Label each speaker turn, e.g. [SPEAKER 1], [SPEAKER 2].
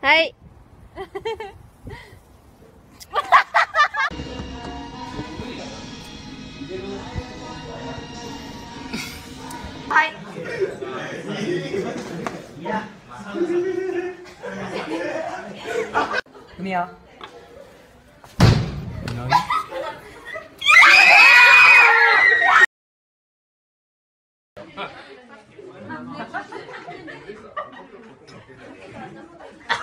[SPEAKER 1] はい。はい。
[SPEAKER 2] ふみ。Ha ha ha!